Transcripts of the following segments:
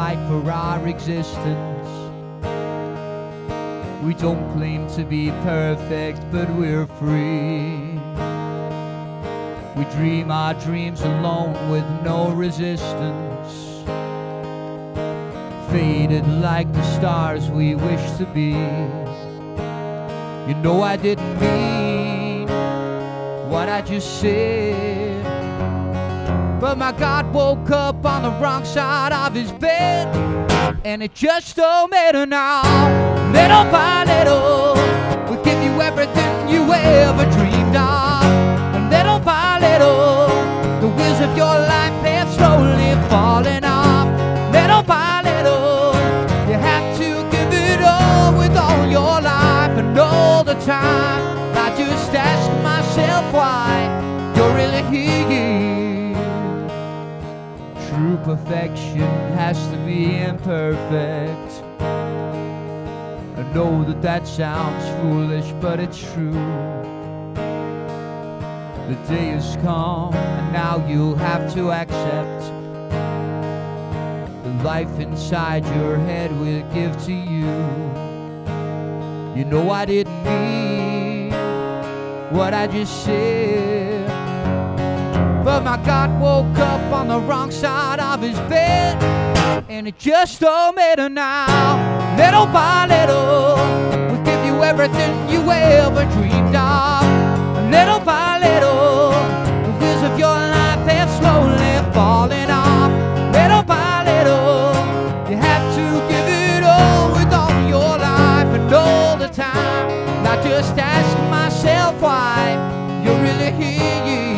fight for our existence. We don't claim to be perfect, but we're free. We dream our dreams alone with no resistance. Faded like the stars we wish to be. You know I didn't mean what I just said. But my God woke up on the wrong side of his bed. And it just don't matter now. Little by little, we'll give you everything you ever dreamed of. And little by little, the wheels of your life have slowly falling off. Little by little, you have to give it all with all your life and all the time. I just ask myself why you're really here. Perfection has to be imperfect. I know that that sounds foolish, but it's true. The day has come, and now you'll have to accept the life inside your head will give to you. You know I didn't mean what I just said. But my God woke up on the wrong side of his bed. And it just don't matter now. Little by little, we'll give you everything you ever dreamed of. Little by little, the wheels of your life have slowly fallen off. Little by little, you have to give it all with all your life and all the time. Not just ask myself why you're really here.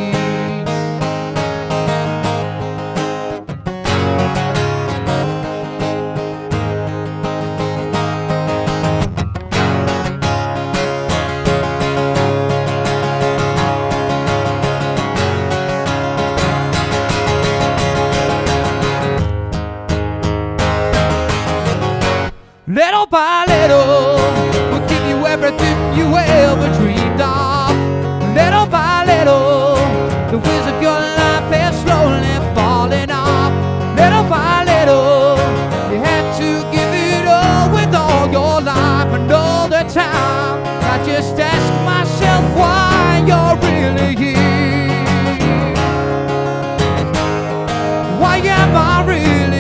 Little by little, we'll give you everything you ever dreamed of. Little by little, the wheels of your life are slowly falling off. Little by little, you have to give it all with all your life and all the time. I just ask myself why you're really here. Why am I really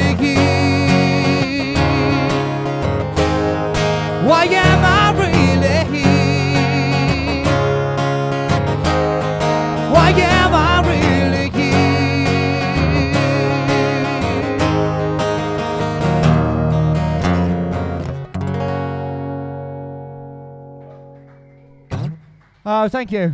Oh, thank you.